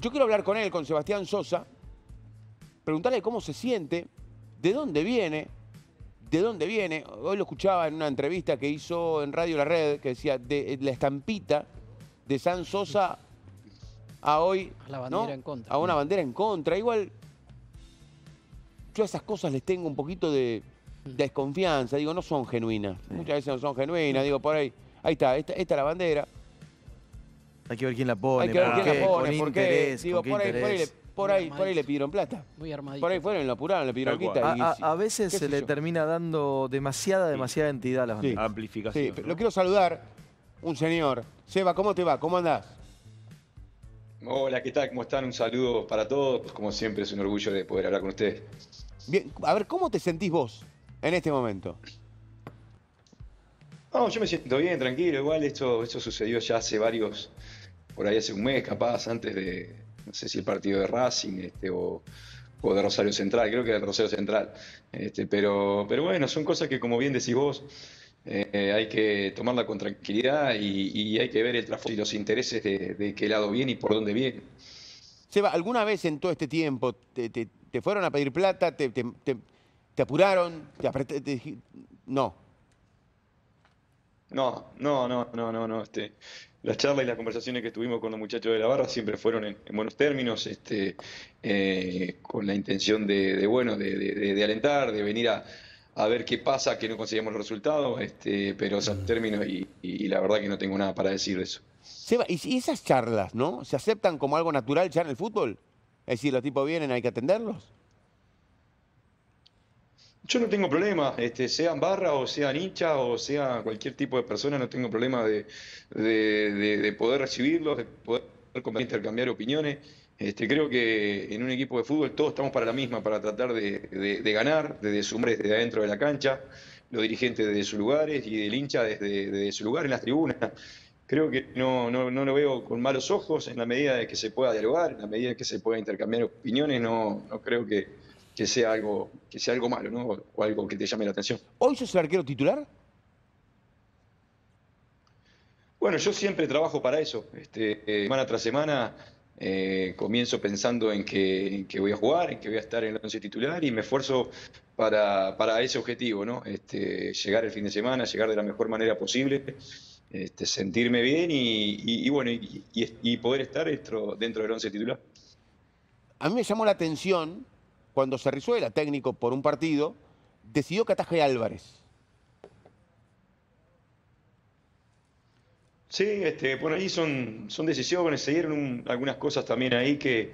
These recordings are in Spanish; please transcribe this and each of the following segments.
Yo quiero hablar con él, con Sebastián Sosa, preguntarle cómo se siente, de dónde viene, de dónde viene. Hoy lo escuchaba en una entrevista que hizo en Radio La Red, que decía, de la estampita de San Sosa a hoy... A la bandera ¿no? en contra. A una bandera en contra. Igual, yo a esas cosas les tengo un poquito de desconfianza. Digo, no son genuinas. Muchas veces no son genuinas. Digo, por ahí, ahí está, esta, esta es la bandera. Hay que ver quién la pone. Hay que ver por quién qué, la pone, con por qué. interés, Digo, con qué por ahí, por ahí, le, interés. por, ahí, por ahí le pidieron plata. Muy armadito. Por ahí fueron, lo apuraron, le pidieron Tal y A, a- sí, a veces qué se sé le yo. termina dando demasiada, demasiada entidad a las Sí. banderas. Amplificación. Sí, ¿no? lo quiero saludar, un señor. Seba, ¿cómo te va? ¿Cómo andás? Hola, ¿qué tal? ¿Cómo están? Un saludo para todos. Pues, como siempre, es un orgullo de poder hablar con ustedes. Bien, a ver, ¿cómo te sentís vos en este momento? No, yo me siento bien, tranquilo. Igual esto, esto sucedió ya hace varios, por ahí hace un mes capaz, antes de, no sé si el partido de Racing este, o, o de Rosario Central, creo que de Rosario Central. Este, pero, pero bueno, son cosas que como bien decís vos, eh, hay que tomarla con tranquilidad y, y hay que ver el trasfondo y los intereses de, qué lado viene y por dónde viene. Seba, ¿alguna vez en todo este tiempo te, te- te fueron a pedir plata, te, te- te- apuraron, te No. No, no, no, no, no, no. Este, las charlas y las conversaciones que tuvimos con los muchachos de la barra siempre fueron en, en buenos términos, este, eh, con la intención de, de, bueno, de, de- de- de alentar, de venir a, a ver qué pasa, que no conseguimos los resultados, este, pero esos términos y, y la verdad que no tengo nada para decir de eso. Seba, ¿y esas charlas, no? ¿Se aceptan como algo natural ya en el fútbol? Es decir, los tipos vienen, hay que atenderlos. Yo no tengo problema, este, sean barra o sean hinchas o sea cualquier tipo de persona, no tengo problema de, de- de- de poder recibirlos, de poder intercambiar opiniones. Este, creo que en un equipo de fútbol todos estamos para la misma, para tratar de ganar desde su desde adentro de la cancha, los dirigentes desde sus lugares y el hincha desde, desde su lugar en las tribunas. Creo que no, no, no lo veo con malos ojos en la medida de que se pueda dialogar, en la medida de que se pueda intercambiar opiniones, no, no creo que, que sea algo, que sea algo malo, ¿no? O algo que te llame la atención. ¿Hoy sos el arquero titular? Bueno, yo siempre trabajo para eso. Este, eh, semana tras semana eh, comienzo pensando en que, en que voy a jugar, en que voy a estar en el once titular y me esfuerzo para, para ese objetivo, ¿no? Este, llegar el fin de semana, llegar de la mejor manera posible, este, sentirme bien y, y- y bueno, y poder estar dentro, dentro del once titular. A mí me llamó la atención cuando Cerrizuela, técnico por un partido, decidió que ataje Álvarez. Sí, este, por ahí son, son decisiones, se dieron un- algunas cosas también ahí que,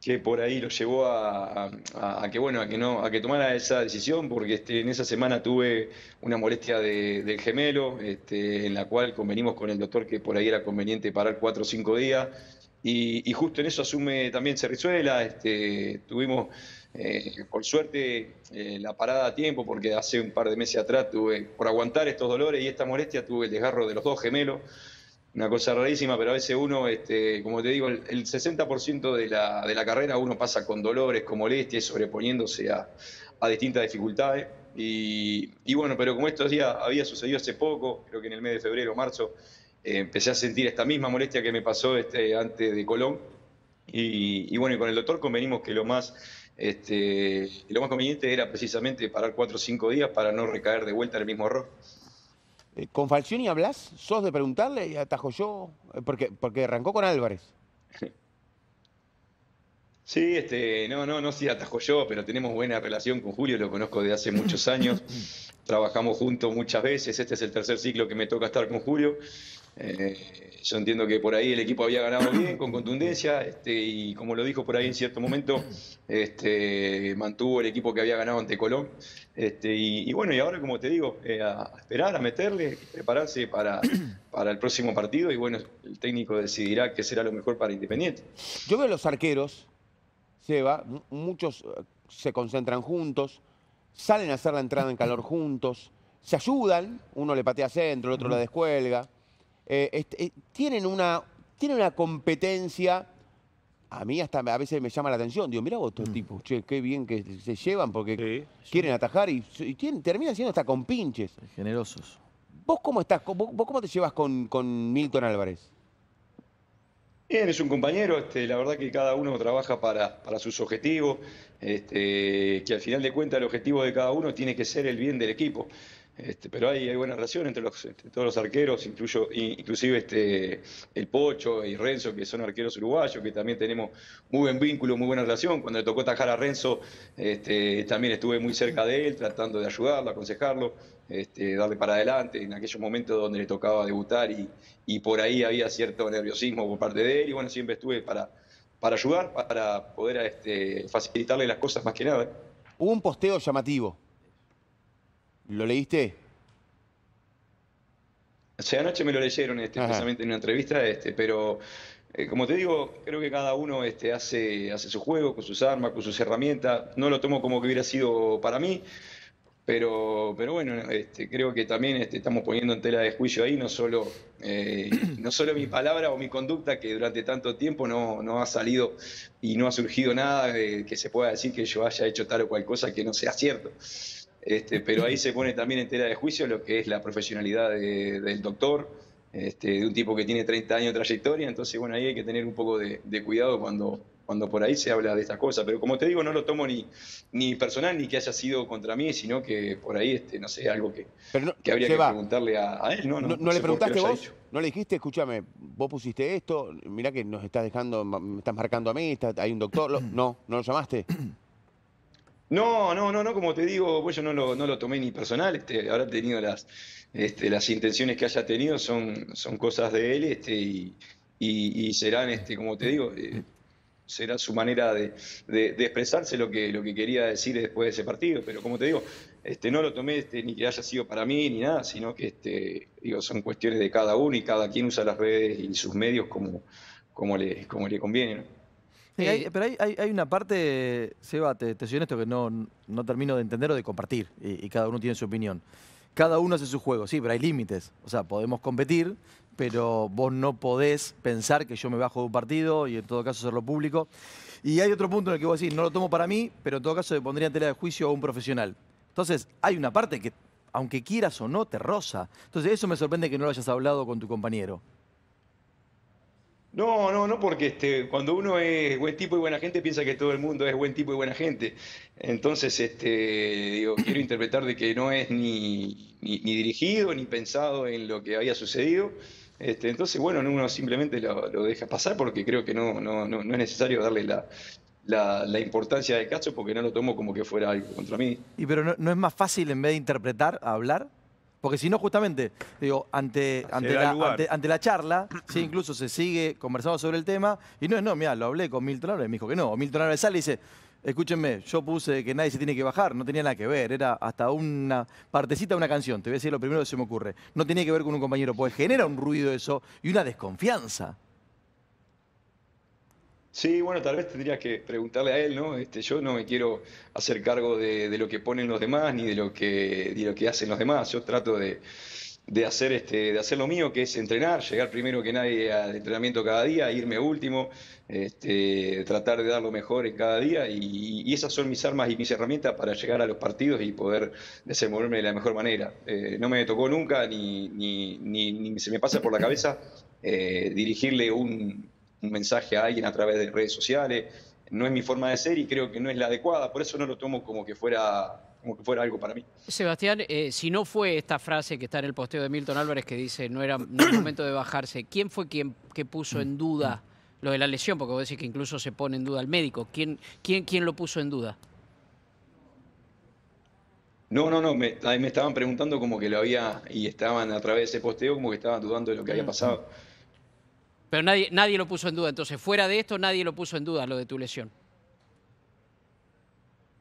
que por ahí lo llevó a, a- que bueno, a que no, a que tomara esa decisión, porque este, en esa semana tuve una molestia de- del gemelo, este, en la cual convenimos con el doctor que por ahí era conveniente parar cuatro o cinco días, y, y justo en eso asume también Cerrizuela, este, tuvimos eh, por suerte eh, la parada a tiempo, porque hace un par de meses atrás tuve, por aguantar estos dolores y esta molestia, tuve el desgarro de los dos gemelos, una cosa rarísima, pero a veces uno, este, como te digo, el, el 60% de la, de la carrera uno pasa con dolores, con molestias, sobreponiéndose a, a distintas dificultades. Y, y bueno, pero como esto ya había sucedido hace poco, creo que en el mes de febrero o marzo, eh, empecé a sentir esta misma molestia que me pasó este, antes de Colón. Y, y bueno, y con el doctor convenimos que lo más, este, lo más conveniente era precisamente parar cuatro o cinco días para no recaer de vuelta en el mismo error. Eh, ¿Con Falcioni hablas? ¿Sos de preguntarle y atajo yo? Eh, Porque, porque arrancó con Álvarez. Sí, este, no, no, no si atajo yo, pero tenemos buena relación con Julio, lo conozco de hace muchos años, trabajamos juntos muchas veces, este es el tercer ciclo que me toca estar con Julio. Eh, yo entiendo que por ahí el equipo había ganado bien, con contundencia, este, y como lo dijo por ahí en cierto momento, este, mantuvo el equipo que había ganado ante Colón. Este, y, y bueno, y ahora como te digo, eh, a esperar, a meterle, prepararse para, para el próximo partido, y bueno, el técnico decidirá qué será lo mejor para Independiente. Yo veo los arqueros, Seba, mu- muchos eh, se concentran juntos, salen a hacer la entrada en calor juntos, se ayudan, uno le patea centro, el otro la descuelga. Eh, este, eh, tienen, una, tienen una competencia, a mí hasta a veces me llama la atención, digo, mira vos estos tipos, che, qué bien que se llevan porque Sí. quieren atajar y, y tienen- terminan siendo hasta con pinches. Generosos. ¿Vos cómo estás? ¿Vos, vos cómo te llevas con, con Milton Álvarez? Bien, es un compañero, este, la verdad que cada uno trabaja para, para sus objetivos, este, que al final de cuentas el objetivo de cada uno tiene que ser el bien del equipo. Este, pero hay, hay, buena relación entre, todos los arqueros, incluyo, inclusive este, el Pocho y Renzo, que son arqueros uruguayos, que también tenemos muy buen vínculo, muy buena relación. Cuando le tocó tajar a Renzo, este, también estuve muy cerca de él, tratando de ayudarlo, aconsejarlo, este, darle para adelante en aquellos momentos donde le tocaba debutar y, y por ahí había cierto nerviosismo por parte de él. Y bueno, siempre estuve para, ayudar, para poder facilitarle las cosas más que nada. Hubo un posteo llamativo ¿Lo leíste? O sea, anoche me lo leyeron este, en una entrevista, este, pero eh, como te digo, creo que cada uno este, hace, hace su juego con sus armas, con sus herramientas. No lo tomo como que hubiera sido para mí, pero, pero bueno, este, creo que también este, estamos poniendo en tela de juicio ahí no solo, eh, no solo mi palabra o mi conducta, que durante tanto tiempo no, no ha salido y no ha surgido nada que se pueda decir que yo haya hecho tal o cual cosa que no sea cierto. Este, pero ahí se pone también en tela de juicio lo que es la profesionalidad del doctor, este, de un tipo que tiene 30 años de trayectoria, entonces bueno, ahí hay que tener un poco de, cuidado cuando, cuando por ahí se habla de estas cosas, pero como te digo, no lo tomo ni, ni personal ni que haya sido contra mí, sino que por ahí, este, no sé, algo que, que habría que preguntarle a, él. No, no, no, le preguntaste vos, no le dijiste, escúchame, vos pusiste esto, mirá que nos estás dejando, me estás marcando a mí, hay un doctor, no, no lo llamaste. No, no, no, no, como te digo, pues yo no lo, no lo tomé ni personal, este, habrá tenido las, este, las intenciones que haya tenido, son, son cosas de él, este, y, y, serán, este, como te digo, eh, será su manera de, de, expresarse lo que, lo que quería decir después de ese partido, pero como te digo, este, no lo tomé este, ni que haya sido para mí ni nada, sino que este, digo, son cuestiones de cada uno y cada quien usa las redes y sus medios como, como, le, como le conviene. Pero hay, una parte, Seba, te, te soy honesto que no, no termino de entender o de compartir, y, cada uno tiene su opinión. Cada uno hace su juego, sí, pero hay límites. O sea, podemos competir, pero vos no podés pensar que yo me bajo de un partido y en todo caso hacerlo público. Y hay otro punto en el que vos decís, no lo tomo para mí, pero en todo caso le pondría en tela de juicio a un profesional. Entonces, hay una parte que, aunque quieras o no, te roza. Entonces, eso me sorprende que no lo hayas hablado con tu compañero. No, no, no, porque este, cuando uno es buen tipo y buena gente piensa que todo el mundo es buen tipo y buena gente. Entonces, este, digo, quiero interpretar de que no es ni, ni, dirigido ni pensado en lo que había sucedido. Este, entonces, bueno, uno simplemente lo, deja pasar porque creo que no, no, no, es necesario darle la, la, importancia del caso porque no lo tomo como que fuera algo contra mí. ¿Y pero no, no es más fácil en vez de interpretar, hablar? Porque si no, justamente, digo, ante, ante, la, charla, sí, incluso se sigue conversando sobre el tema, y no es, no, mira, lo hablé con Milton Álvarez, me dijo que no. Milton Álvarez sale y dice, escúchenme, yo puse que nadie se tiene que bajar, no tenía nada que ver, era hasta una partecita de una canción, te voy a decir lo primero que se me ocurre. No tenía que ver con un compañero, pues genera un ruido eso y una desconfianza. Sí, bueno, tal vez tendría que preguntarle a él, ¿no? Este, yo no me quiero hacer cargo de, lo que ponen los demás ni de lo que, de lo que hacen los demás. Yo trato de, hacer, este, de hacer lo mío, que es entrenar, llegar primero que nadie al entrenamiento cada día, irme último, este, tratar de dar lo mejor en cada día y, esas son mis armas y mis herramientas para llegar a los partidos y poder desenvolverme de la mejor manera. Eh, no me tocó nunca ni, ni, ni, se me pasa por la cabeza eh, dirigirle un un mensaje a alguien a través de redes sociales. No es mi forma de ser y creo que no es la adecuada, por eso no lo tomo como que fuera como que fuera algo para mí. Sebastián, eh, si no fue esta frase que está en el posteo de Milton Álvarez que dice no era no momento de bajarse, ¿quién fue quien que puso en duda lo de la lesión? Porque vos decís que incluso se pone en duda el médico. ¿Quién, quién, quién lo puso en duda? No, no, no, me, me estaban preguntando como que lo había, y estaban a través de ese posteo como que estaban dudando de lo que había pasado. Pero nadie, nadie lo puso en duda. Entonces, fuera de esto, nadie lo puso en duda, lo de tu lesión.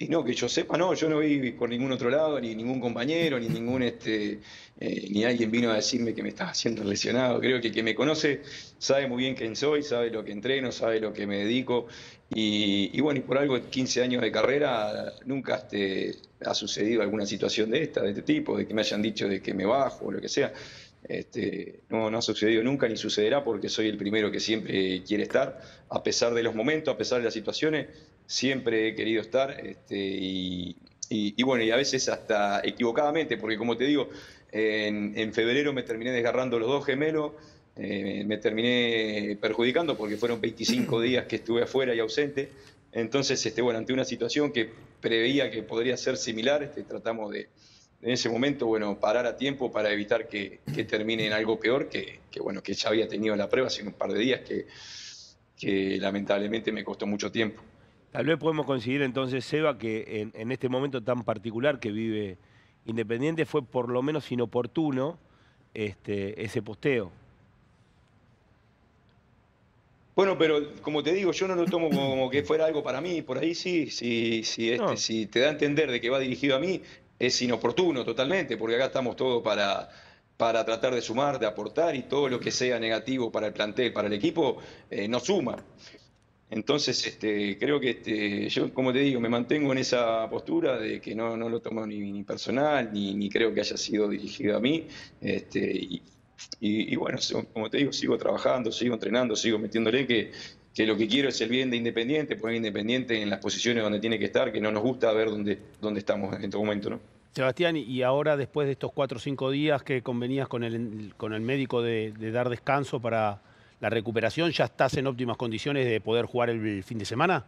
Y no, que yo sepa, no, yo no vi por ningún otro lado, ni ningún compañero, ni ningún este, eh, ni alguien vino a decirme que me estaba haciendo lesionado. Creo que el que me conoce sabe muy bien quién soy, sabe lo que entreno, sabe lo que me dedico. Y, bueno, y por algo 15 años de carrera nunca este, ha sucedido alguna situación de esta, de este tipo, de que me hayan dicho de que me bajo o lo que sea. Este, no, no ha sucedido nunca ni sucederá porque soy el primero que siempre quiere estar, a pesar de los momentos, a pesar de las situaciones, siempre he querido estar este, y, bueno, y a veces hasta equivocadamente, porque como te digo, en, febrero me terminé desgarrando los dos gemelos, eh, me terminé perjudicando porque fueron 25 días que estuve afuera y ausente. Entonces, este, bueno, ante una situación que preveía que podría ser similar, este, tratamos de, en ese momento, bueno, parar a tiempo para evitar que, termine en algo peor, que, bueno, que ya había tenido la prueba hace un par de días, que, que lamentablemente me costó mucho tiempo. Tal vez podemos conseguir entonces, Seba, que en, en este momento tan particular que vive Independiente fue por lo menos inoportuno este, ese posteo. Bueno, pero como te digo, yo no lo tomo como, que fuera algo para mí. Por ahí sí, sí, sí este, si te da a entender de que va dirigido a mí, es inoportuno totalmente, porque acá estamos todos para, para tratar de sumar, de aportar y todo lo que sea negativo para el plantel, para el equipo, eh, no suma. Entonces, este, creo que este, yo, como te digo, me mantengo en esa postura de que no, no lo tomo ni, personal, ni, ni, creo que haya sido dirigido a mí. Este, y, y, bueno, como te digo, sigo trabajando, sigo entrenando, sigo metiéndole que, que lo que quiero es el bien de Independiente, poner Independiente en las posiciones donde tiene que estar, que no nos gusta ver dónde, dónde estamos en este momento, ¿no? Sebastián, y ahora después de estos cuatro o cinco días que convenías con el, con el médico de, dar descanso para la recuperación, ¿ya estás en óptimas condiciones de poder jugar el fin de semana?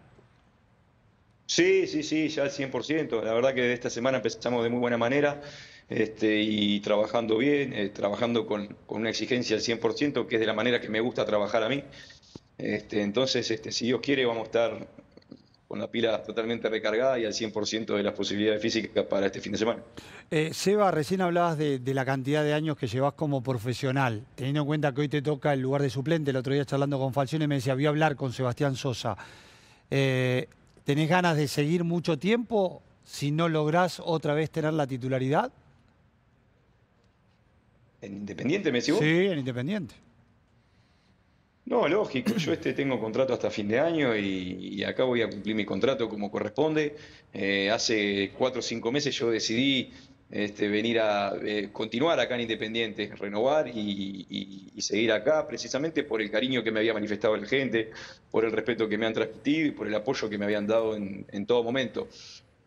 Sí, sí, sí, ya al 100%. La verdad que de esta semana empezamos de muy buena manera. Este, y trabajando bien, eh, trabajando con, una exigencia al 100%, que es de la manera que me gusta trabajar a mí. Este, entonces, este, si Dios quiere, vamos a estar con la pila totalmente recargada y al 100% de las posibilidades físicas para este fin de semana. Eh, Seba, recién hablabas de, la cantidad de años que llevas como profesional, teniendo en cuenta que hoy te toca el lugar de suplente, el otro día charlando con Falcione me decía, voy a hablar con Sebastián Sosa. Eh, ¿Tenés ganas de seguir mucho tiempo si no lográs otra vez tener la titularidad? ¿En Independiente me decís Sí, en Independiente. No, lógico, yo este tengo contrato hasta fin de año y, acá voy a cumplir mi contrato como corresponde. Eh, hace cuatro o cinco meses yo decidí este, venir a eh, continuar acá en Independiente, renovar y, seguir acá precisamente por el cariño que me había manifestado la gente, por el respeto que me han transmitido y por el apoyo que me habían dado en, en todo momento.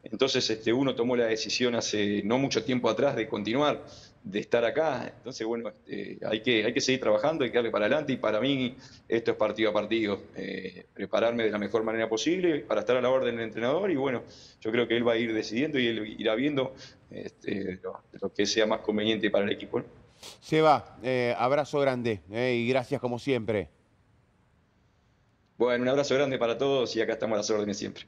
Entonces este, uno tomó la decisión hace no mucho tiempo atrás de continuar de estar acá. Entonces, bueno, este, hay, que, hay que seguir trabajando, hay que darle para adelante y para mí esto es partido a partido. Eh, prepararme de la mejor manera posible para estar a la orden del entrenador y bueno, yo creo que él va a ir decidiendo y él irá viendo este, lo, que sea más conveniente para el equipo. Seba, eh, abrazo grande eh, y gracias como siempre. Bueno, un abrazo grande para todos y acá estamos a las órdenes siempre.